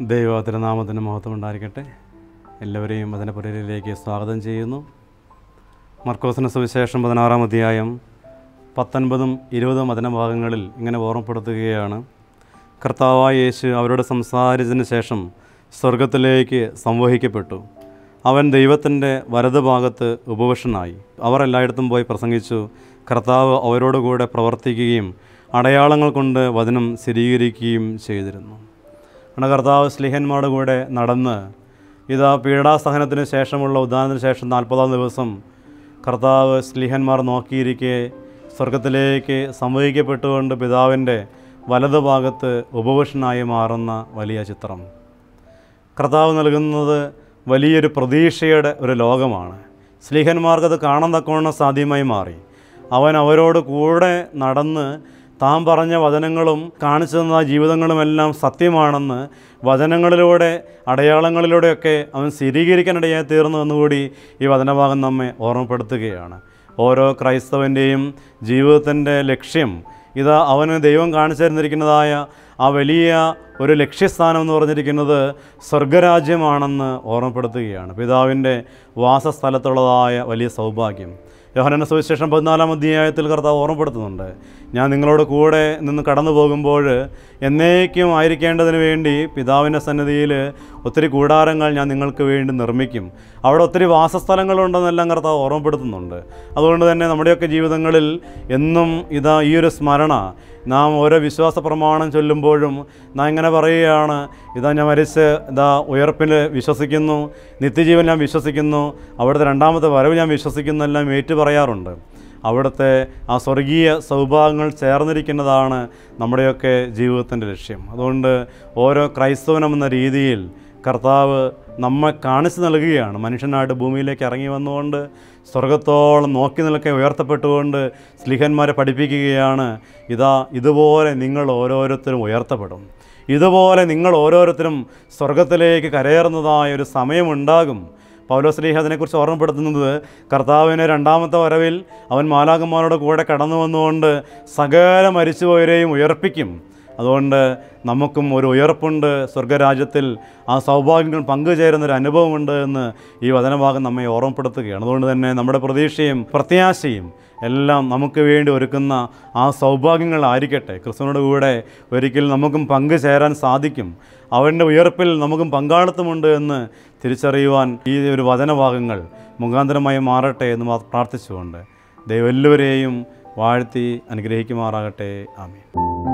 ദൈവ തിരുനാമത്തിന് മഹത്വം ഉണ്ടായിരിക്കട്ടെ. എല്ലാവരെയും വചനപുരയിലേക്ക് സ്വാഗതം ചെയ്യുന്നു. മർക്കോസിന് സുവിശേഷം പതിനാറാം അധ്യായം പത്തൊൻപതും ഇരുപതും വചനഭാഗങ്ങളിൽ ഇങ്ങനെ ഓർമ്മപ്പെടുത്തുകയാണ്. കർത്താവായ യേശു അവരോട് സംസാരിച്ചതിന് ശേഷം സ്വർഗത്തിലേക്ക് സംവഹിക്കപ്പെട്ടു. അവൻ ദൈവത്തിന്റെ വലതുഭാഗത്ത് ഉപവശനായി അവർ എല്ലായിടത്തും പോയി പ്രസംഗിച്ചു. കർത്താവ് അവരോടുകൂടെ പ്രവർത്തിക്കുകയും അടയാളങ്ങൾ കൊണ്ട് വചനം സ്ഥിരീകരിക്കുകയും ചെയ്തിരുന്നു. അങ്ങനെ കർത്താവ് സ്ലിഹന്മാരുടെ കൂടെ നടന്ന് ഇതാ പീഡാസഹനത്തിന് ശേഷമുള്ള ഉദാഹരണത്തിന് ശേഷം നാൽപ്പതാം ദിവസം കർത്താവ് സ്ലിഹന്മാർ നോക്കിയിരിക്കെ സ്വർഗത്തിലേക്ക് സംവഹിക്കപ്പെട്ടുകൊണ്ട് പിതാവിന്റെ വലതുഭാഗത്ത് ഉപവശനായി മാറുന്ന വലിയ ചിത്രം. കർത്താവ് നൽകുന്നത് വലിയൊരു പ്രതീക്ഷയുടെ ഒരു ലോകമാണ്. സ്ലീഹന്മാർക്കത് കാണാൻ തക്കവണ്ണം സാധ്യമായി മാറി. അവൻ അവരോട് കൂടെ നടന്ന് താൻ പറഞ്ഞ വചനങ്ങളും കാണിച്ചു തന്ന ജീവിതങ്ങളുമെല്ലാം സത്യമാണെന്ന് വചനങ്ങളിലൂടെ അടയാളങ്ങളിലൂടെയൊക്കെ അവൻ സ്ഥിരീകരിക്കാനിടയായി തീർന്നു എന്നുകൂടി ഈ വചനഭാഗം നമ്മെ ഓർമ്മപ്പെടുത്തുകയാണ്. ഓരോ ക്രൈസ്തവന്റെയും ജീവിതത്തിന്റെ ലക്ഷ്യം ഇത് അവന് ദൈവം കാണിച്ചു തരുന്നിരിക്കുന്നതായ ആ വലിയ ഒരു ലക്ഷ്യസ്ഥാനം എന്ന് പറഞ്ഞിരിക്കുന്നത് സ്വർഗരാജ്യമാണെന്ന് ഓർമ്മപ്പെടുത്തുകയാണ്. പിതാവിന്റെ വാസസ്ഥലത്തുള്ളതായ വലിയ സൗഭാഗ്യം. യോഹനന സുവിശേഷം പതിനാലാം അധ്യായത്തിൽ കർത്താവ് ഓർമ്മപ്പെടുത്തുന്നുണ്ട്. ഞാൻ നിങ്ങളോട് കൂടെ നിന്ന് കടന്നു പോകുമ്പോൾ എന്നേക്കും ആയിരിക്കേണ്ടതിന് വേണ്ടി പിതാവിന്റെ സന്നിധിയിൽ ഒത്തിരി കൂടാരങ്ങൾ ഞാൻ നിങ്ങൾക്ക് വേണ്ടി നിർമ്മിക്കും. അവിടെ ഒത്തിരി വാസസ്ഥലങ്ങളുണ്ടെന്നെല്ലാം കർത്താവ് ഓർമ്മപ്പെടുത്തുന്നുണ്ട്. അതുകൊണ്ട് തന്നെ നമ്മുടെയൊക്കെ ജീവിതങ്ങളിൽ എന്നും ഇതാ ഈ ഒരു സ്മരണ. നാം ഓരോ വിശ്വാസ പ്രമാണം ചൊല്ലുമ്പോഴും നാം ഇങ്ങനെ പറയുകയാണ് ഇതാ ഞാൻ മരിച്ച് ഇതാ ഉയർപ്പിൽ വിശ്വസിക്കുന്നു നിത്യജീവൻ ഞാൻ വിശ്വസിക്കുന്നു അവിടുത്തെ രണ്ടാമത്തെ വരവ് ഞാൻ വിശ്വസിക്കുന്നു എല്ലാം ഏറ്റു പറയാറുണ്ട്. അവിടുത്തെ ആ സ്വർഗീയ സൗഭാഗ്യങ്ങൾ ചേർന്നിരിക്കുന്നതാണ് നമ്മുടെയൊക്കെ ജീവിതത്തിന്റെ ലക്ഷ്യം. അതുകൊണ്ട് ഓരോ ക്രൈസ്തവനം എന്ന രീതിയിൽ കർത്താവ് നമ്മെ കാണിച്ചു നൽകുകയാണ്. മനുഷ്യനായിട്ട് ഭൂമിയിലേക്ക് ഇറങ്ങി വന്നുകൊണ്ട് സ്വർഗത്തോളം നോക്കി നിൽക്കെ ഉയർത്തപ്പെട്ടുകൊണ്ട് സ്ലിഹന്മാരെ പഠിപ്പിക്കുകയാണ്. ഇതാ ഇതുപോലെ നിങ്ങൾ ഓരോരുത്തരും ഉയർത്തപ്പെടും. ഇതുപോലെ നിങ്ങൾ ഓരോരുത്തരും സ്വർഗത്തിലേക്ക് കരയേറുന്നതായ ഒരു സമയമുണ്ടാകും. പൗലോസ്ലീഹ അതിനെക്കുറിച്ച് ഓർമ്മപ്പെടുത്തുന്നത് കർത്താവിനെ രണ്ടാമത്തെ വരവിൽ അവൻ മാലാകന്മാരുടെ കൂടെ കടന്നു വന്നുകൊണ്ട് സകല മരിച്ചുപോയവരെയും ഉയർപ്പിക്കും. അതുകൊണ്ട് നമുക്കും ഒരു ഉയർപ്പുണ്ട്. സ്വർഗരാജ്യത്തിൽ ആ സൗഭാഗ്യങ്ങൾ പങ്കുചേരുന്ന ഒരു അനുഭവമുണ്ട് എന്ന് ഈ വചനഭാഗം നമ്മെ ഓർമ്മപ്പെടുത്തുകയാണ്. അതുകൊണ്ട് തന്നെ നമ്മുടെ പ്രതീക്ഷയും പ്രത്യാശയും എല്ലാം നമുക്ക് വേണ്ടി ഒരുക്കുന്ന ആ സൗഭാഗ്യങ്ങളായിരിക്കട്ടെ ക്രിസ്തുവിനോട് കൂടെ ഒരിക്കൽ നമുക്കും പങ്കുചേരാൻ സാധിക്കും. അവന്റെ ഉയർപ്പിൽ നമുക്കും പങ്കാളിത്തമുണ്ട് എന്ന് തിരിച്ചറിയുവാൻ ഈ ഒരു വചനഭാഗങ്ങൾ മുഖാന്തരമായി മാറട്ടെ എന്ന് പ്രാർത്ഥിച്ചുകൊണ്ട് ദൈവം എല്ലാവരെയും വാഴ്ത്തി അനുഗ്രഹിക്കുമാറാകട്ടെ. ആമീൻ.